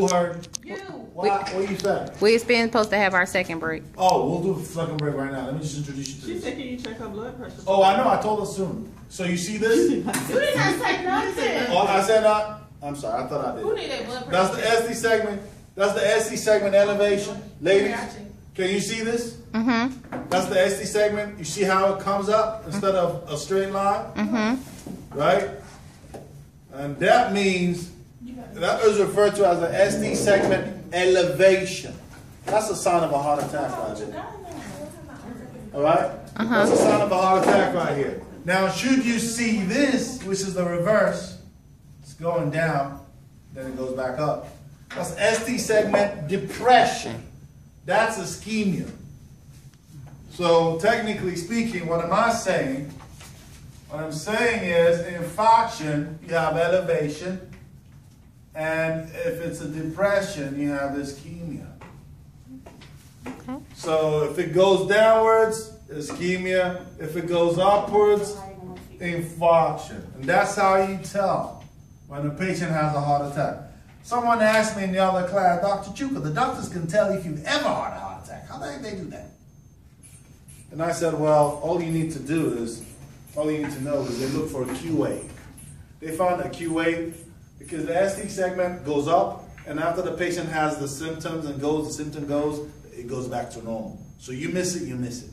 Who heard? You. Why, what you say? We've been supposed to have our second break. Oh, we'll do a second break right now. Let me just introduce you to She this. said, can you check her blood pressure? Oh, I know. I told her soon. So you see this? You did not say nothing. oh, I said that. I'm sorry. I thought I Who did. need that blood pressure? That's the ST segment. That's the ST segment elevation, ladies. Can you see this? Mm-hmm. That's the ST segment. You see how it comes up instead of a straight line, Mm-hmm. right? And that means that is referred to as an ST segment elevation. That's a sign of a heart attack right there. All right? Uh-huh. That's a sign of a heart attack right here. Now, should you see this, which is the reverse, it's going down, then it goes back up. That's ST segment depression. That's ischemia. So, technically speaking, what am I saying? What I'm saying is, infarction, you have elevation, and if it's a depression, you have ischemia. Okay. So if it goes downwards, ischemia. If it goes upwards, infarction. And that's how you tell when a patient has a heart attack. Someone asked me in the other class, Dr. Chuka, the doctors can tell if you've ever had a heart attack. How the heck they do that? And I said, well, all you need to do is, all you need to know is they look for a Q wave. They found a Q wave because the ST segment goes up, and after the patient has the symptoms and goes, the symptom goes, it goes back to normal. So you miss it, you miss it.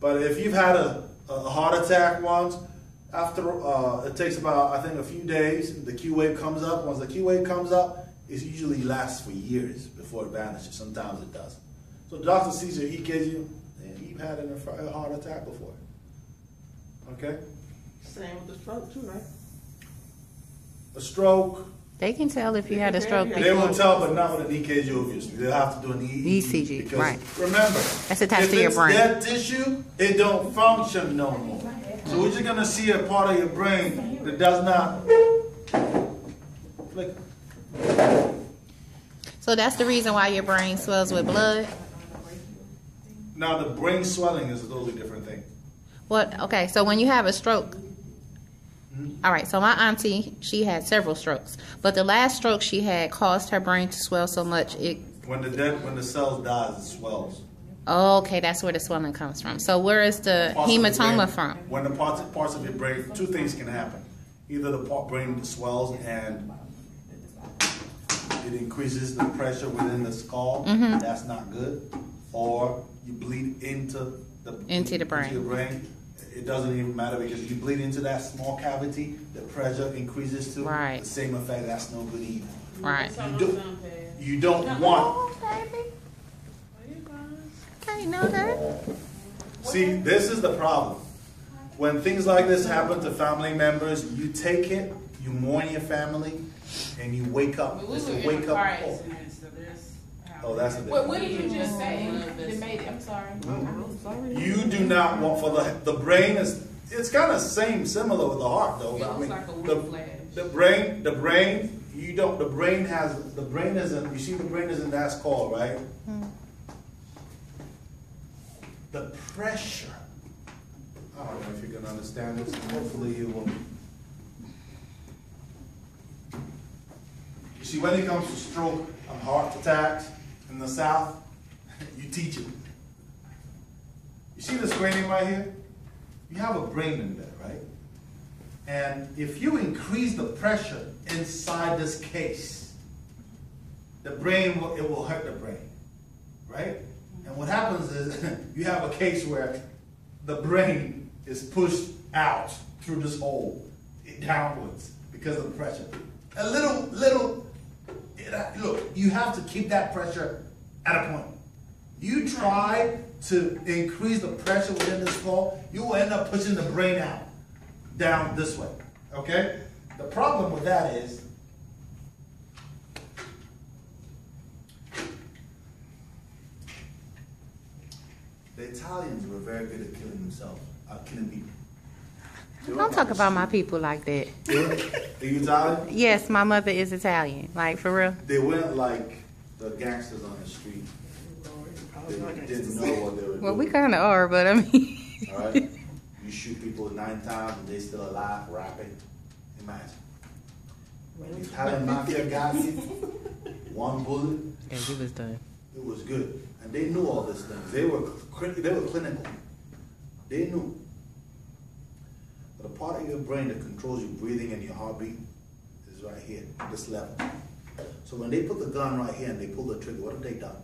But if you've had a, a heart attack once, after uh, it takes about I think a few days, the Q wave comes up. Once the Q wave comes up, it usually lasts for years before it vanishes. Sometimes it doesn't. So doctor sees your EKG, and you've had a heart attack before. Okay, Same with the stroke too, right? A stroke. They can tell if you had a stroke They will tell, but not with an EKG, obviously. They'll have to do an EEG. ECG, because right. Remember, That's attached to your it's brain. dead tissue, it don't function no more. So we're just gonna see a part of your brain that does not flicker. So that's the reason why your brain swells with blood. Now the brain swelling is a totally different thing. What? Okay, so when you have a stroke, all right. So my auntie, she had several strokes, but the last stroke she had caused her brain to swell so much it. When the dead, when the cells dies, it swells. Okay, that's where the swelling comes from. So where is the Parts of the hematoma brain- from? When the parts, parts of your brain, two things can happen. Either the part brain swells and it increases the pressure within the skull. Mm-hmm. That's not good. Or you bleed into the Into the brain. your brain. It doesn't even matter because you bleed into that small cavity, the pressure increases too. Right. The same effect. That's no good either. Right. You, do, you don't want. Okay, no that. See, this is the problem. When things like this happen to family members, you take it, you mourn your family, and you wake up. But It's a wake up call. Accident, so there's. Oh, that's a What, what did you just say? That made it, I'm sorry. You do not want for the the brain is it's kind of same similar with the heart though. It I mean, like a the, the brain the brain you don't the brain has the brain isn't you see the brain isn't that skull right. Hmm. The pressure. I don't know if you can understand this. Hopefully you will. You see, when it comes to stroke and heart attacks in the South, you teach it. You see this cranium right here? You have a brain in there, right? And if you increase the pressure inside this case, the brain will, it will hurt the brain, right? And what happens is you have a case where the brain is pushed out through this hole downwards because of the pressure. A little, little, it- look, you have to keep that pressure at a point. You try to increase the pressure within the skull, you will end up pushing the brain out down this way. Okay? The problem with that is the Italians were very good at killing themselves, uh, killing people. Don't talk about my people like that. Are you Italian? Yes, my mother is Italian. Like for real. They weren't like the gangsters on the street. They didn't know what they were doing. Well, we kind of are, but I mean. All right? You shoot people nine times and they still alive, rapping. Imagine. When the Italian mafia got you, one bullet, Yeah, he was done. it was good. And they knew all these things. They were they were clinical. They knew. A part of your brain that controls your breathing and your heartbeat is right here, this level. So when they put the gun right here and they pull the trigger, what have they done?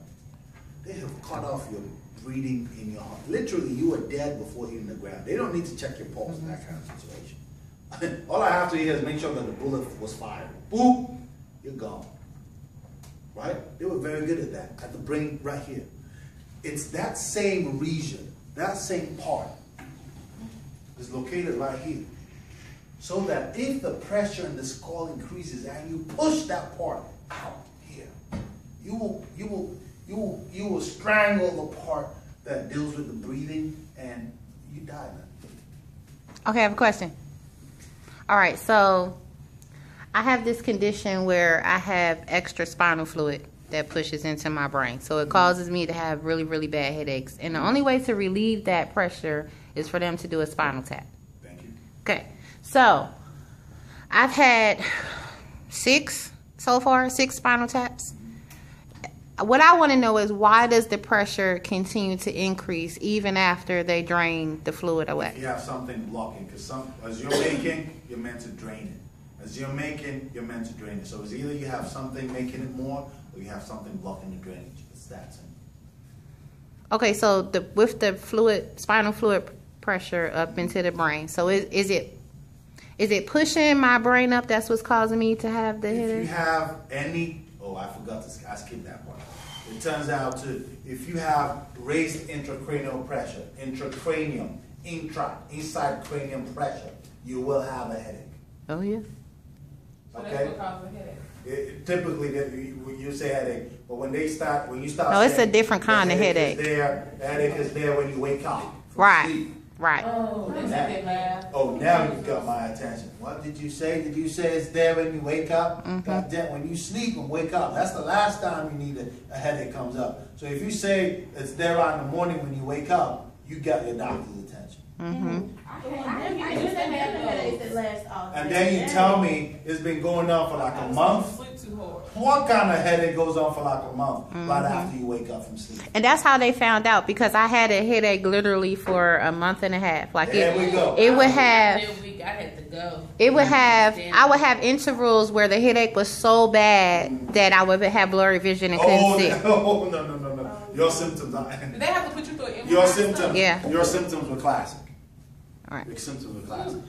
They have cut off your breathing in your heart. Literally, you are dead before hitting the ground. They don't need to check your pulse in that kind of situation. All I have to do is make sure that the bullet was fired. Boop, you're gone. Right? They were very good at that, at the brain right here. It's that same region, that same part is located right here. So that if the pressure in the skull increases and you push that part out here, you will you will you will you will strangle the part that deals with the breathing and you die then. Okay, I have a question. All right, so I have this condition where I have extra spinal fluid that pushes into my brain. So it mm-hmm. causes me to have really, really bad headaches. And the only way to relieve that pressure is for them to do a spinal tap. Thank you. Okay, so I've had six so far, six spinal taps. What I want to know is why does the pressure continue to increase even after they drain the fluid away? You have something blocking because some as you're making, you're meant to drain it. As you're making, you're meant to drain it. So it's either you have something making it more or you have something blocking the drainage. It's that simple. Okay, so the with the fluid, spinal fluid pressure up into the brain. So is is it is it pushing my brain up? That's what's causing me to have the headache. If you headache. have any, oh, I forgot to, I skipped that part. It turns out to, if you have raised intracranial pressure, intracranium, intra, inside cranium pressure, you will have a headache. Oh yeah. Okay? what causes a headache. It- it- Typically, that you, when you say headache, but when they start, when you start. No, it's a different the kind of is headache. There, the headache is there when you wake up. from Right. sleep. Right. Oh, they That- said they laugh. Oh, now you've got my attention. What did you say? Did you say it's there when you wake up? Mm-hmm. God damn, when you sleep and wake up, that's the last time you need a, a headache comes up. So if you say it's there on the morning when you wake up, you got your doctor's attention. Mm-hmm. I used to have headaches that last all day. And then you tell me it's been going on for like a month. Sleep too hard. What kind of headache goes on for like a month Mm-hmm. right after you wake up from sleep? And that's how they found out because I had a headache literally for a month and a half. Like There it, we go. it would have, That week I had to go. it would have, I would have intervals where the headache was so bad that I would have blurry vision and couldn't Oh, see. no, no, no, no, no. Your symptoms are. Did they have to put you through Your symptoms. Yeah. Your symptoms were classic. All right. Your symptoms were classic.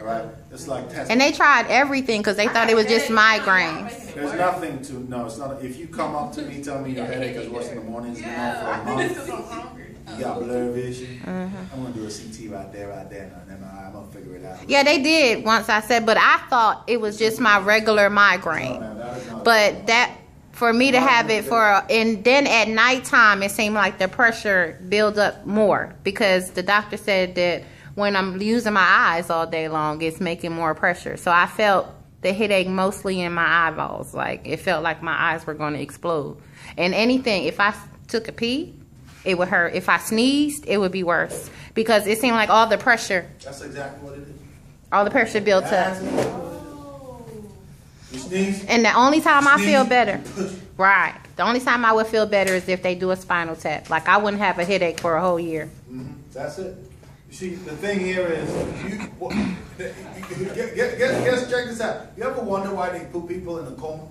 I would have- All right. It's like testing. And they tried everything because they thought it was just migraines. There's nothing to no. It's not. If you come up to me, tell me your headache is worse in the mornings it's been for a Yeah, I think it's month. because hungry. You got blurred vision. Mm-hmm. I'm gonna do a CT right there, right there, and then I'm gonna figure it out. Yeah, they did once I said, but I thought it was just my regular No, migraine. man, that is But that for me to have it for and then at nighttime it seemed like the pressure build up more because the doctor said that when I'm using my eyes all day long it's making more pressure. So I felt the headache mostly in my eyeballs. Like it felt like my eyes were going to explode. And anything if I took a pee, it would hurt. If I sneezed, it would be worse because it seemed like all the pressure, That's exactly what it is. all the pressure built up. That's- Oh. You. And the only time I feel better, right? The only time I would feel better is if they do a spinal tap. Like I wouldn't have a headache for a whole year. Mhm, That's it. You see, the thing here is, you, what, get, get, get, get, check this out. You ever wonder why they put people in a coma?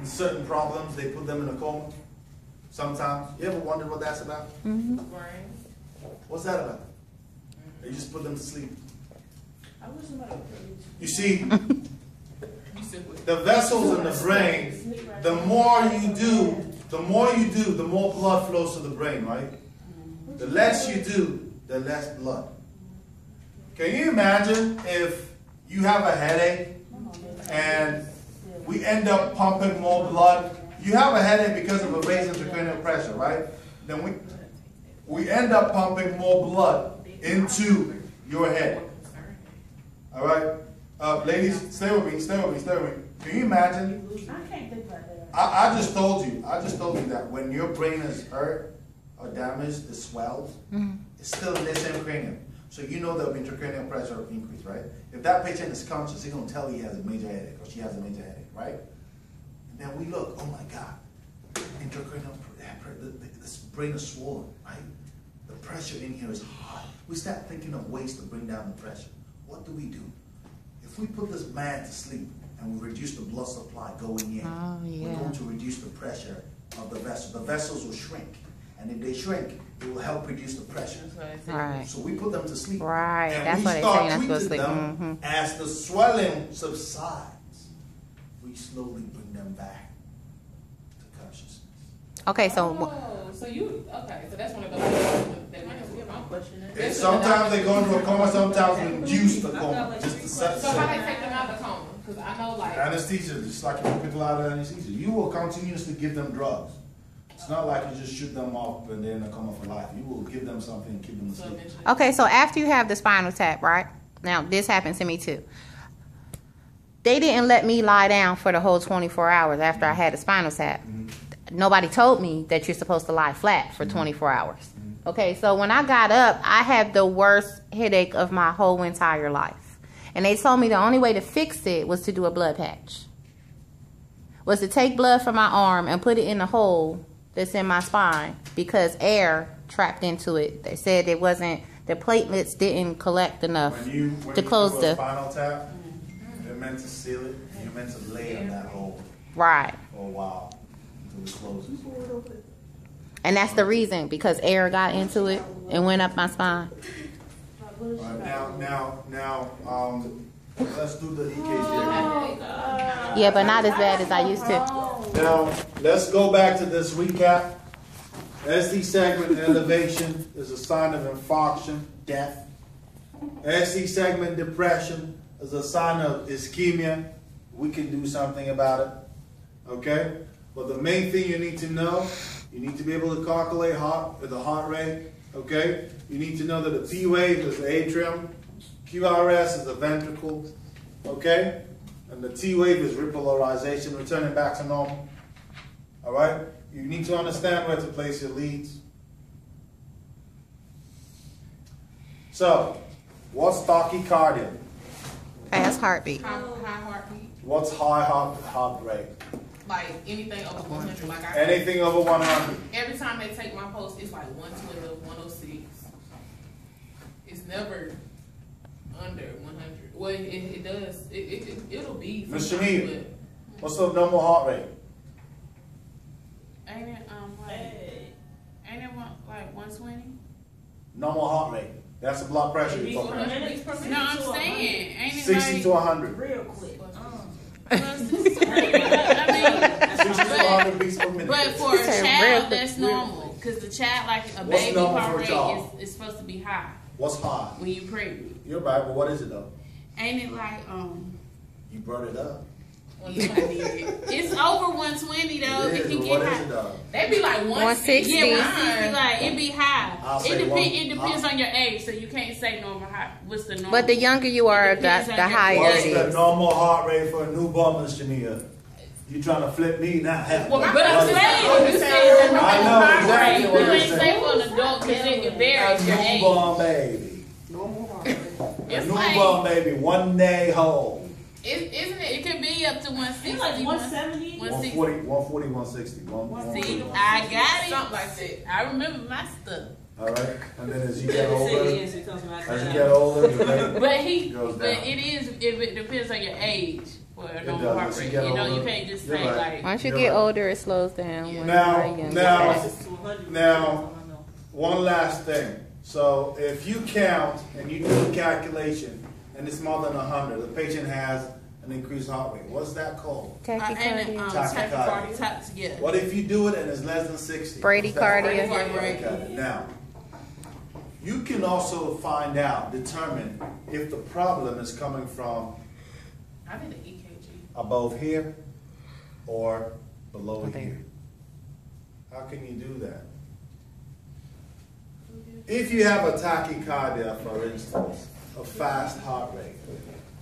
In certain problems, they put them in a coma. Sometimes. You ever wonder what that's about? Brain. What's that about? They just put them to sleep. I wish somebody would put me You see, You said what? the vessels in the brain, the more you do, the more you do, the more blood flows to the brain, right? The less you do, the less blood. Can you imagine if you have a headache and we end up pumping more blood? You have a headache because of a intracranial pressure, right? Then we we end up pumping more blood into your head. All right, uh, ladies, stay with me, stay with me, stay with me. Can you imagine? I can't think about that. I, I just told you, I just told you that when your brain is hurt or damaged, it swells, it's still in the same cranium. So you know there'll be intracranial pressure increase, right? If that patient is conscious, he's gonna tell you he has a major headache or she has a major headache, right? And then we look, oh my God, intracranial, the, the, this brain is swollen, right? The pressure in here is high. We start thinking of ways to bring down the pressure. What do we do? If we put this man to sleep and we reduce the blood supply going in, Oh, we're going to reduce the pressure of the vessel. The vessels will shrink. And if they shrink, it will help reduce the pressure. That's what I said. Right. So we put them to sleep. Right, And that's we what they start say, that's supposed to tweaking sleep. them Mhm. As the swelling subsides, we slowly bring them back to consciousness. Okay, so Oh, so you okay? So that's one of those that might have My question is. And sometimes they go into a coma, sometimes we induce the coma, just to set So how set. they take them out of the coma? Because I know like Anesthesia, just like you pick a lot of anesthesia, you will continuously give them drugs. It's not like you just shoot them off and then they coma for life. You will give them something and keep them so asleep. eventually. Okay, so after you have the spinal tap, right? Now, this happened to me too. They didn't let me lie down for the whole 24 hours after I had a spinal tap. Mm-hmm. Nobody told me that you're supposed to lie flat for mm-hmm. 24 hours. Mm-hmm. Okay, so when I got up, I had the worst headache of my whole entire life. And they told me the only way to fix it was to do a blood patch. Was to take blood from my arm and put it in a hole that's in my spine because air trapped into it. They said it wasn't the platelets didn't collect enough When you, when to close the spinal tap, they're meant to seal it, and you're meant to lay on that hole right. for a while until it closes. And that's the reason because air got into it and went up my spine. Right, now, now, now, um, let's do the EKG. Yeah, but not as bad as I used to. Now, let's go back to this recap. ST segment elevation is a sign of infarction, death. ST segment depression is a sign of ischemia. We can do something about it. Okay? But the main thing you need to know, you need to be able to calculate heart the heart rate. Okay? You need to know that the P wave is the atrium, QRS is the ventricle. Okay? And the T wave is repolarization, returning back to normal. All right? You need to understand where to place your leads. So, what's tachycardia? Fast heartbeat. High, high heartbeat, What's high heart, heart rate? like anything over 100. Like I Anything over 100. every time they take my pulse, it's like 112, 106. It's never under 100. Well, it, it does. It, it, it, it'll be. Miss sometimes, Shamir. What's the normal heart rate? Ain't it um like ain't it one, like one twenty? Normal heart rate. That's the blood pressure you're talking about. 100 beats per minute. No, I'm saying ain't it 60 like to 100. Real quick. I mean, 60 to 100 beats per minute. but for a He said real child that's normal because the child like a What's baby normal heart rate is, is supposed to be high What's high? when you pregnant. You're right, but what is it though? Ain't it like um? You brought it up. yeah, I did. it's over one twenty though. It It, is, can get what is high. it though? They be like 160. Yeah, one sixty, like it be high. I'll It say depend. one- It depends I'll- on your age, so you can't say normal high. What's the normal? But the younger you are, It the, the higher What's it the normal heart rate for a newborn, Miss Jamia? You trying to flip me now? Hell, Well, But I'm saying, you said the normal I know heart exactly rate. what You you're ain't say saying. for an adult because it, it varies your age. newborn baby. Normal. A It's newborn like, baby, one day old. it, isn't it? It could be up to 160. It's like 170. 160. 140, 140, 160. 140. See, I got it. Something like that. I remember my stuff. All right, and then as you get older, yes, it comes back as you get older, the rate But he, Goes but it is, it, it depends on your age for a normal does. heart you rate. You know, you can't just say right. like, Once you get right. older, it slows down. When Now- now- It's to 100. Now- One last thing. So if you count and you do the calculation and it's more than 100, the patient has an increased heart rate. What's that called? uh, Tachycardia. um, Tachycardia. tachycardia. Yeah. What if you do it and it's less than 60? Bradycardia. What's? Bradycardia. Now, you can also find out, determine if the problem is coming from I did an EKG. above here or below here. How can you do that? If you have a tachycardia, for instance, a fast heart rate,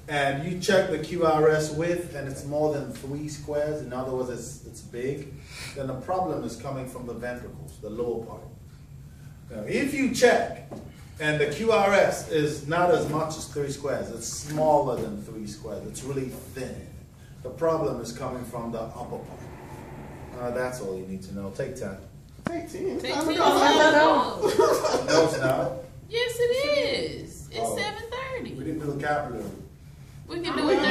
and you check the QRS width and it's more than three squares, in other words, it's, it's big, then the problem is coming from the ventricles, the lower part. Now, if you check and the QRS is not as much as three squares, it's smaller than three squares, it's really thin. The problem is coming from the upper part. Uh, that's all you need to know. Take ten. Take ten. It's Take time to ten. go. No, it's not. Yes, it is. It's Oh. seven thirty. We didn't do the capital. We can do it.